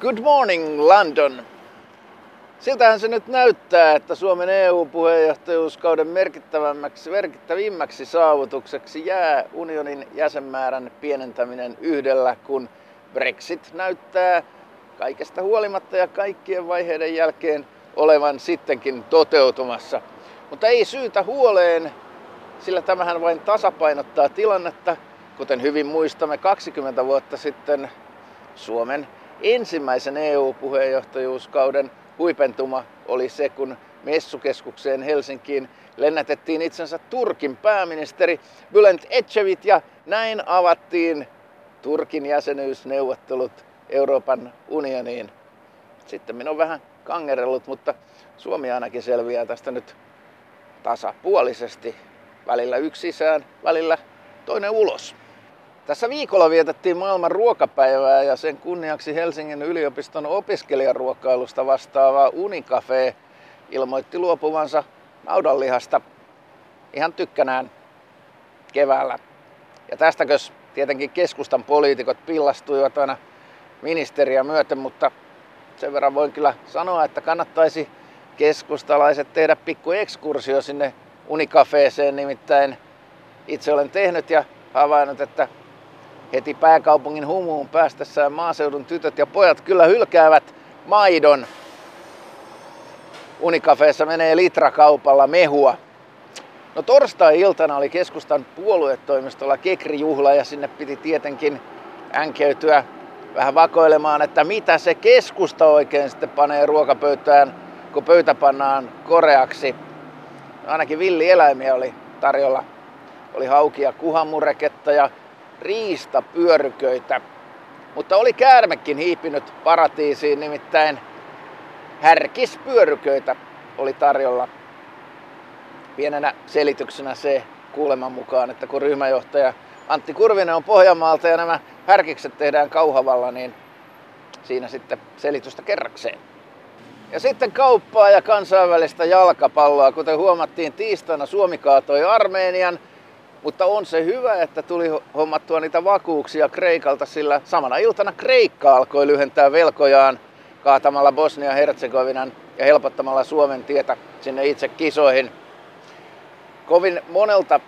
Good morning London. Siltähän se nyt näyttää, että Suomen EU-puheenjohtajuuskauden merkittävämmäksi, merkittävimmäksi saavutukseksi jää unionin jäsenmäärän pienentäminen yhdellä, kun Brexit näyttää kaikesta huolimatta ja kaikkien vaiheiden jälkeen olevan sittenkin toteutumassa. Mutta ei syytä huoleen, sillä tämähän vain tasapainottaa tilannetta, kuten hyvin muistamme 20 vuotta sitten Suomen ensimmäisen EU-puheenjohtajuuskauden huipentuma oli se, kun messukeskukseen Helsinkiin lennätettiin itsensä Turkin pääministeri Bülent Ecevit ja näin avattiin Turkin jäsenyysneuvottelut Euroopan unioniin. Sitten minä on vähän kangerellut, mutta Suomi ainakin selviää tästä nyt tasapuolisesti. Välillä yksi sisään, välillä toinen ulos. Tässä viikolla vietettiin maailman ruokapäivää ja sen kunniaksi Helsingin yliopiston opiskelijaruokailusta vastaava Unicafe ilmoitti luopuvansa naudanlihasta ihan tykkänään keväällä. Ja tästäkös tietenkin keskustan poliitikot pillastuivat aina ministeriä myöten, mutta sen verran voin kyllä sanoa, että kannattaisi keskustalaiset tehdä pikku ekskursio sinne Unicafeeseen, nimittäin itse olen tehnyt ja havainnut, että heti pääkaupungin humuun päästessään maaseudun tytöt ja pojat kyllä hylkäävät maidon. Unikafeessa menee litrakaupalla mehua. No torstai-iltana oli keskustan puoluetoimistolla kekrijuhla ja sinne piti tietenkin änkeytyä vähän vakoilemaan, että mitä se keskusta oikein sitten panee ruokapöytään, kun pöytä pannaan koreaksi. No ainakin villieläimiä oli tarjolla. Oli haukia kuhamureketta ja riistapyöryköitä. Mutta oli käärmekin hiipinyt paratiisiin, nimittäin härkispyöryköitä oli tarjolla. Pienenä selityksenä se kuuleman mukaan, että kun ryhmäjohtaja Antti Kurvinen on Pohjanmaalta ja nämä härkikset tehdään Kauhavalla, niin siinä sitten selitystä kerrakseen. Ja sitten kauppaa ja kansainvälistä jalkapalloa. Kuten huomattiin tiistaina, Suomi kaatoi Armeenian mutta on se hyvä, että tuli hommattua niitä vakuuksia Kreikalta, sillä samana iltana Kreikka alkoi lyhentää velkojaan kaatamalla Bosnia-Herzegovinan ja helpottamalla Suomen tietä sinne itse kisoihin. Kovin monelta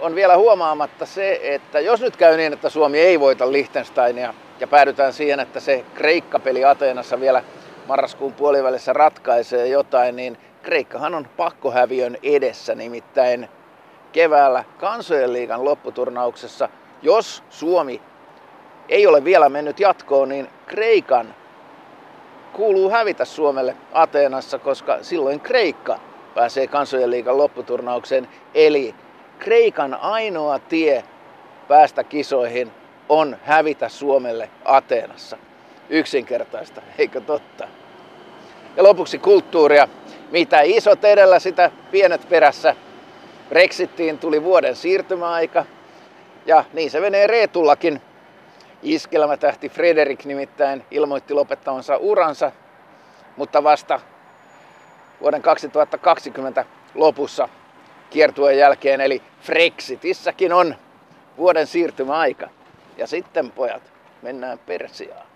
on vielä huomaamatta se, että jos nyt käy niin, että Suomi ei voita Liechtensteinia ja päädytään siihen, että se Kreikka-peli Ateenassa vielä marraskuun puolivälissä ratkaisee jotain, niin Kreikkahan on pakkohäviön edessä, nimittäin keväällä kansojen liigan lopputurnauksessa, jos Suomi ei ole vielä mennyt jatkoon, niin Kreikan kuuluu hävitä Suomelle Ateenassa, koska silloin Kreikka pääsee kansojen liigan lopputurnaukseen. Eli Kreikan ainoa tie päästä kisoihin on hävitä Suomelle Ateenassa. Yksinkertaista, eikö totta? Ja lopuksi kulttuuria. Mitä isot edellä, sitä pienet perässä. Brexittiin tuli vuoden siirtymäaika ja niin se menee Reetullakin. Iskelmätähti Frederik nimittäin ilmoitti lopettavansa uransa, mutta vasta vuoden 2020 lopussa kiertueen jälkeen, eli Frexitissäkin on vuoden siirtymäaika. Ja sitten pojat, mennään Persiaan.